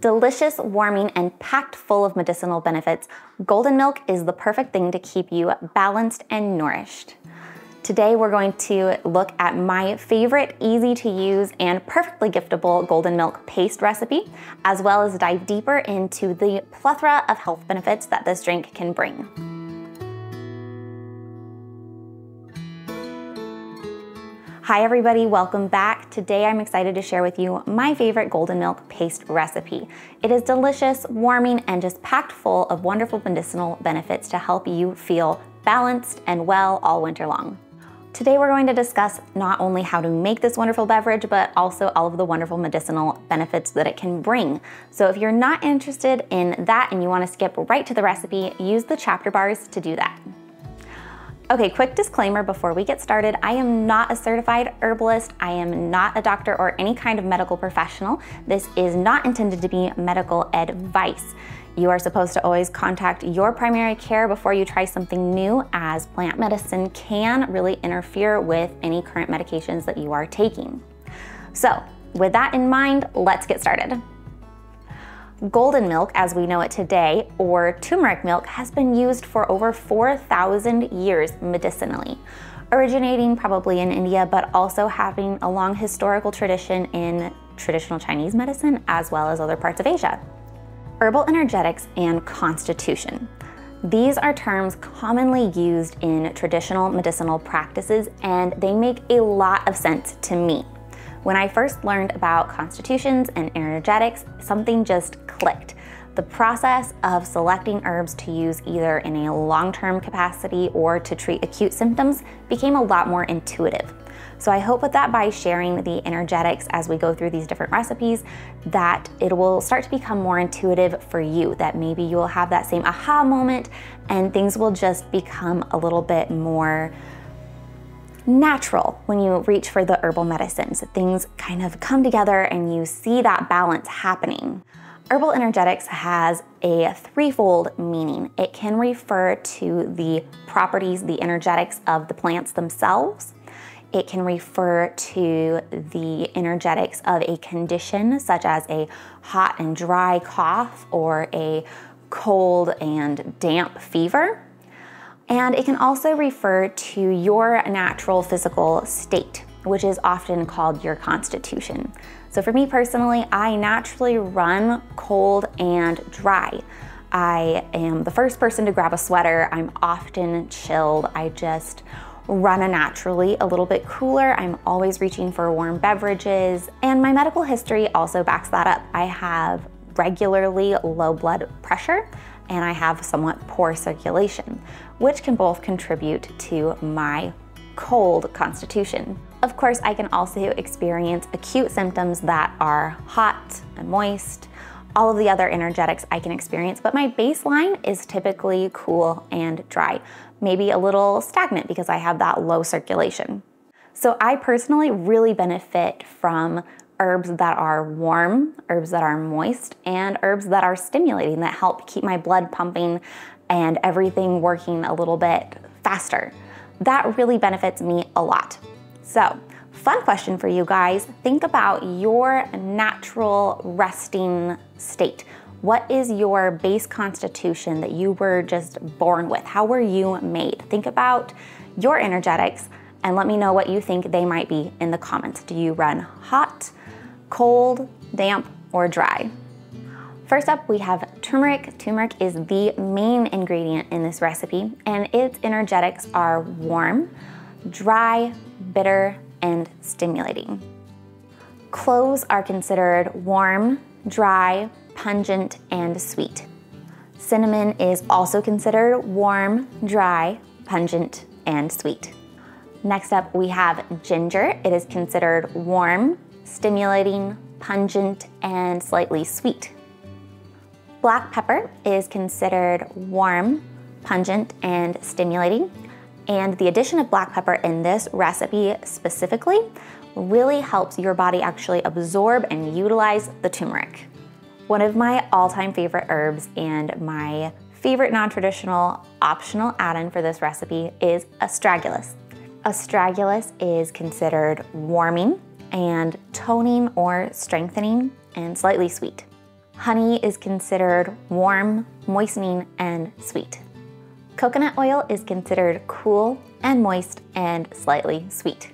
Delicious, warming, and packed full of medicinal benefits, golden milk is the perfect thing to keep you balanced and nourished. Today we're going to look at my favorite easy to use and perfectly giftable golden milk paste recipe, as well as dive deeper into the plethora of health benefits that this drink can bring. Hi everybody, welcome back. Today I'm excited to share with you my favorite golden milk paste recipe. It is delicious, warming, and just packed full of wonderful medicinal benefits to help you feel balanced and well all winter long. Today we're going to discuss not only how to make this wonderful beverage, but also all of the wonderful medicinal benefits that it can bring. So if you're not interested in that and you wanna skip right to the recipe, use the chapter bars to do that. Okay, quick disclaimer before we get started. I am not a certified herbalist. I am not a doctor or any kind of medical professional. This is not intended to be medical advice. You are supposed to always contact your primary care before you try something new as plant medicine can really interfere with any current medications that you are taking. So with that in mind, let's get started. Golden milk, as we know it today, or turmeric milk, has been used for over 4,000 years medicinally, originating probably in India, but also having a long historical tradition in traditional Chinese medicine as well as other parts of Asia herbal energetics, and constitution. These are terms commonly used in traditional medicinal practices and they make a lot of sense to me. When I first learned about constitutions and energetics, something just clicked. The process of selecting herbs to use either in a long-term capacity or to treat acute symptoms became a lot more intuitive. So I hope with that by sharing the energetics as we go through these different recipes that it will start to become more intuitive for you, that maybe you will have that same aha moment and things will just become a little bit more natural when you reach for the herbal medicines. Things kind of come together and you see that balance happening. Herbal energetics has a threefold meaning. It can refer to the properties, the energetics of the plants themselves. It can refer to the energetics of a condition, such as a hot and dry cough or a cold and damp fever. And it can also refer to your natural physical state, which is often called your constitution. So for me personally, I naturally run cold and dry. I am the first person to grab a sweater. I'm often chilled. I just run a naturally a little bit cooler. I'm always reaching for warm beverages, and my medical history also backs that up. I have regularly low blood pressure and I have somewhat poor circulation, which can both contribute to my cold constitution. Of course, I can also experience acute symptoms that are hot and moist, all of the other energetics I can experience, but my baseline is typically cool and dry, maybe a little stagnant because I have that low circulation. So I personally really benefit from herbs that are warm, herbs that are moist, and herbs that are stimulating that help keep my blood pumping and everything working a little bit faster. That really benefits me a lot. So Fun question for you guys. Think about your natural resting state. What is your base constitution that you were just born with? How were you made? Think about your energetics and let me know what you think they might be in the comments. Do you run hot, cold, damp, or dry? First up, we have turmeric. Turmeric is the main ingredient in this recipe, and its energetics are warm, dry, bitter, and stimulating. Cloves are considered warm, dry, pungent, and sweet. Cinnamon is also considered warm, dry, pungent, and sweet. Next up, we have ginger. It is considered warm, stimulating, pungent, and slightly sweet. Black pepper is considered warm, pungent, and stimulating. And the addition of black pepper in this recipe specifically really helps your body actually absorb and utilize the turmeric. One of my all-time favorite herbs and my favorite non-traditional optional add-in for this recipe is astragalus. Astragalus is considered warming and toning or strengthening and slightly sweet. Honey is considered warm, moistening, and sweet. Coconut oil is considered cool and moist and slightly sweet.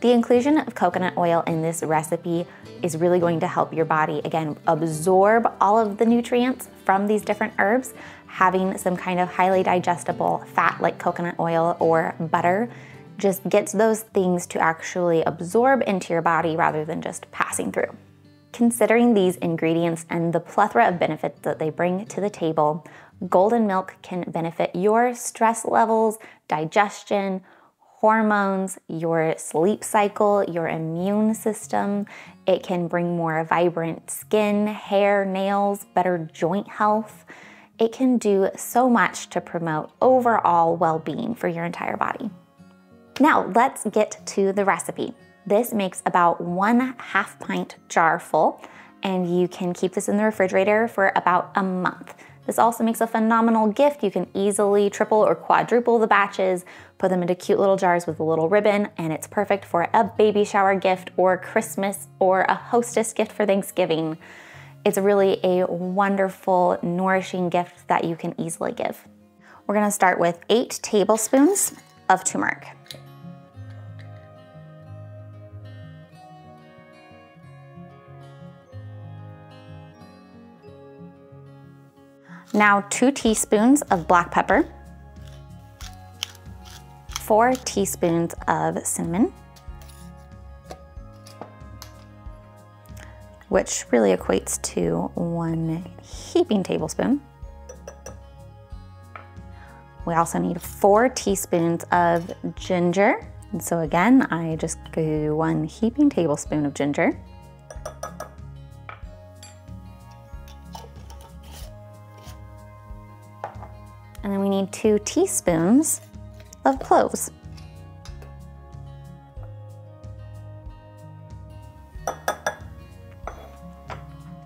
The inclusion of coconut oil in this recipe is really going to help your body, again, absorb all of the nutrients from these different herbs. Having some kind of highly digestible fat like coconut oil or butter just gets those things to actually absorb into your body rather than just passing through. Considering these ingredients and the plethora of benefits that they bring to the table, golden milk can benefit your stress levels, digestion, hormones, your sleep cycle, your immune system. It can bring more vibrant skin, hair, nails, better joint health. It can do so much to promote overall well being for your entire body. Now, let's get to the recipe. This makes about one half pint jar full, and you can keep this in the refrigerator for about a month. This also makes a phenomenal gift. You can easily triple or quadruple the batches, put them into cute little jars with a little ribbon, and it's perfect for a baby shower gift or Christmas or a hostess gift for Thanksgiving. It's really a wonderful, nourishing gift that you can easily give. We're gonna start with eight tablespoons of turmeric. Now two teaspoons of black pepper, four teaspoons of cinnamon, which really equates to one heaping tablespoon. We also need four teaspoons of ginger. And so again, I just do one heaping tablespoon of ginger. Two teaspoons of cloves.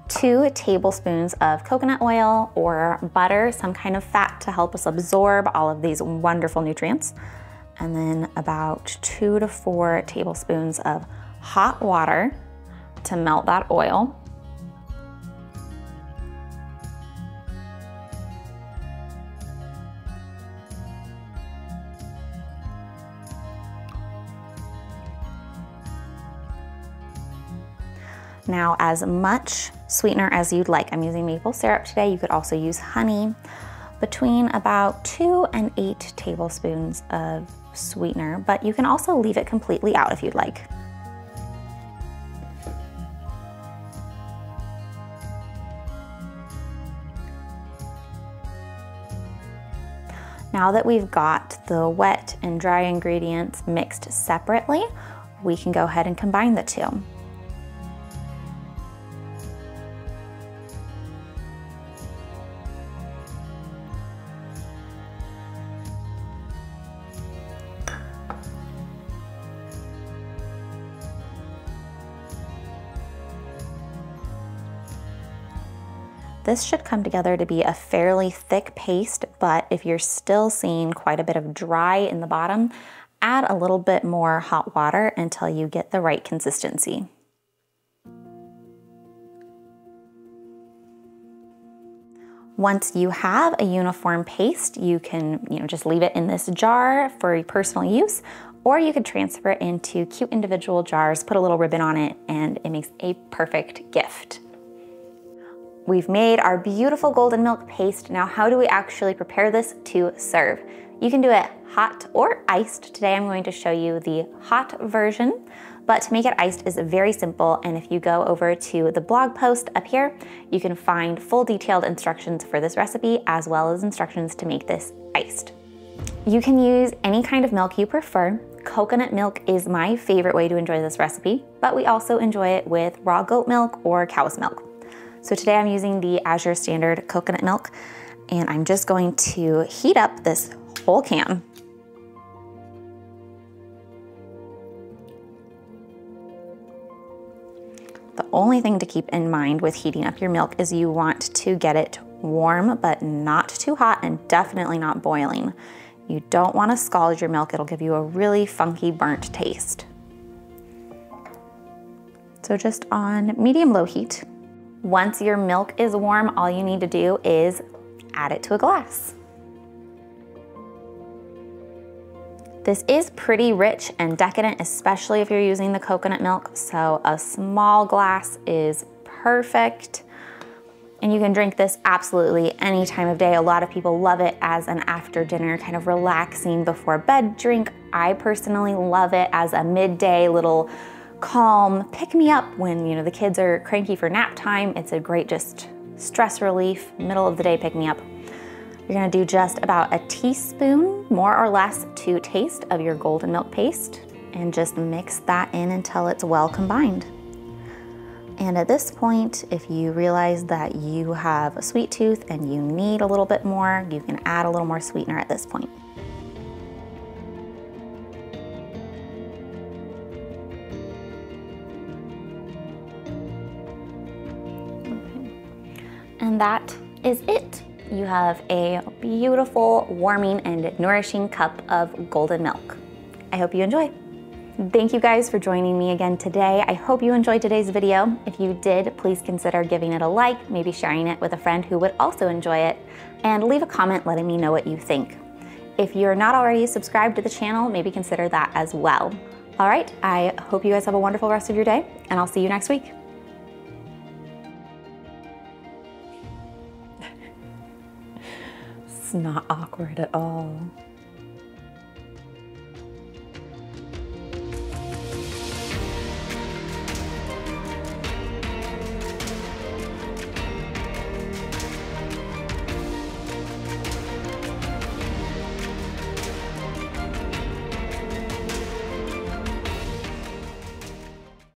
Two tablespoons of coconut oil or butter, some kind of fat to help us absorb all of these wonderful nutrients. And then about two to four tablespoons of hot water to melt that oil. Now as much sweetener as you'd like. I'm using maple syrup today. You could also use honey. Between about two and eight tablespoons of sweetener, but you can also leave it completely out if you'd like. Now that we've got the wet and dry ingredients mixed separately, we can go ahead and combine the two. This should come together to be a fairly thick paste, but if you're still seeing quite a bit of dry in the bottom, add a little bit more hot water until you get the right consistency. Once you have a uniform paste, you can you know, just leave it in this jar for personal use, or you could transfer it into cute individual jars, put a little ribbon on it, and it makes a perfect gift. We've made our beautiful golden milk paste. Now, how do we actually prepare this to serve? You can do it hot or iced. Today I'm going to show you the hot version, but to make it iced is very simple. And if you go over to the blog post up here, you can find full detailed instructions for this recipe as well as instructions to make this iced. You can use any kind of milk you prefer. Coconut milk is my favorite way to enjoy this recipe, but we also enjoy it with raw goat milk or cow's milk. So today I'm using the Azure Standard coconut milk and I'm just going to heat up this whole can. The only thing to keep in mind with heating up your milk is you want to get it warm, but not too hot and definitely not boiling. You don't want to scald your milk. It'll give you a really funky burnt taste. So just on medium low heat. Once your milk is warm, all you need to do is add it to a glass. This is pretty rich and decadent, especially if you're using the coconut milk, so a small glass is perfect. And you can drink this absolutely any time of day. A lot of people love it as an after dinner, kind of relaxing before bed drink. I personally love it as a midday little calm pick me up when you know the kids are cranky for nap time. It's a great just stress relief, middle of the day pick me up. You're gonna do just about a teaspoon, more or less, to taste of your golden milk paste and just mix that in until it's well combined. And at this point, if you realize that you have a sweet tooth and you need a little bit more, you can add a little more sweetener at this point. And that is it you have a beautiful, warming, and nourishing cup of golden milk. I hope you enjoy. Thank you guys for joining me again today. I hope you enjoyed today's video. If you did, please consider giving it a like, maybe sharing it with a friend who would also enjoy it, and leave a comment letting me know what you think. If you're not already subscribed to the channel, maybe consider that as well. All right, I hope you guys have a wonderful rest of your day, and I'll see you next week. It's not awkward at all.